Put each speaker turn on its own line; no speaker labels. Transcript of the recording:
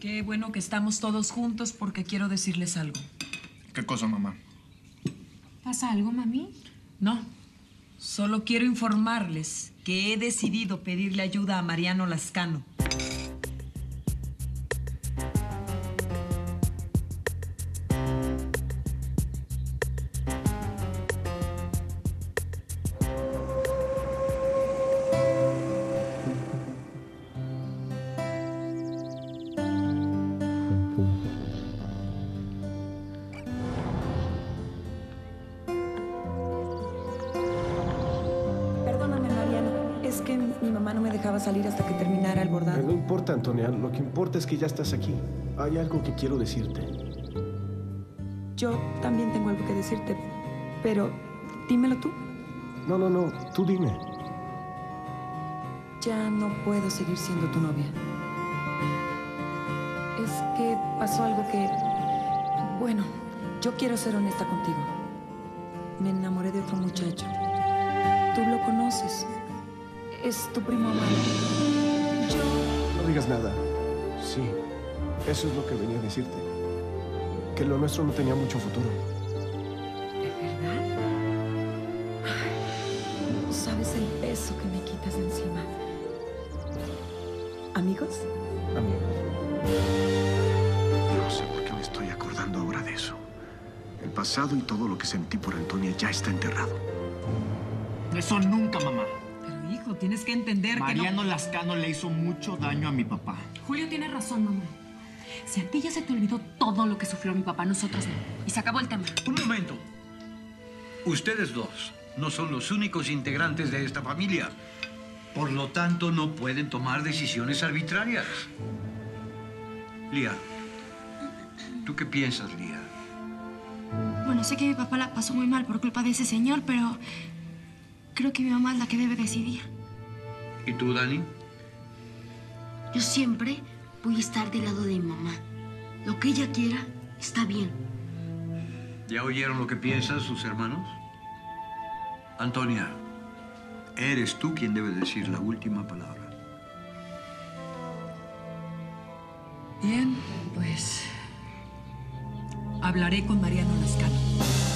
Qué bueno que estamos todos juntos porque quiero decirles algo.
¿Qué cosa, mamá?
¿Pasa algo, mami?
No, solo quiero informarles que he decidido pedirle ayuda a Mariano Lascano.
Es que mi mamá no me dejaba salir hasta que terminara el
Eh, No
bordado.
importa, Antonia. Lo que importa es que ya estás aquí. Hay algo que quiero decirte.
Yo también tengo algo que decirte, pero dímelo tú.
No, no, no. Tú dime.
Ya no puedo seguir siendo tu novia. Es que pasó algo que... Bueno, yo quiero ser honesta contigo. Me enamoré de otro muchacho. Tú lo conoces. Es tu primo Amaro. Yo...
No digas nada. Sí. Eso es lo que venía a decirte. Que lo nuestro no tenía mucho futuro.
¿De verdad? No sabes el peso que me quitas de encima. ¿Amigos?
Amigo. Yo no sé por qué me estoy acordando ahora de eso. El pasado y todo lo que sentí por Antonia ya está enterrado.
Eso nunca, mamá.
Tienes que entender
Mariano Lascano le hizo mucho daño a mi papá.
Julio tiene razón, mamá. Si a ti ya se te olvidó todo lo que sufrió mi papá, nosotros no. Y se acabó el tema.
Un momento. Ustedes dos no son los únicos integrantes de esta familia. Por lo tanto, no pueden tomar decisiones arbitrarias. Lía, ¿tú qué piensas, Lía?
Bueno, sé que mi papá la pasó muy mal por culpa de ese señor, pero creo que mi mamá es la que debe decidir.
¿Y tú, Dani?
Yo siempre voy a estar del lado de mi mamá. Lo que ella quiera está bien.
¿Ya oyeron lo que piensan sus hermanos? Antonia, eres tú quien debe decir la última palabra.
Bien, pues hablaré con Mariano Lascano.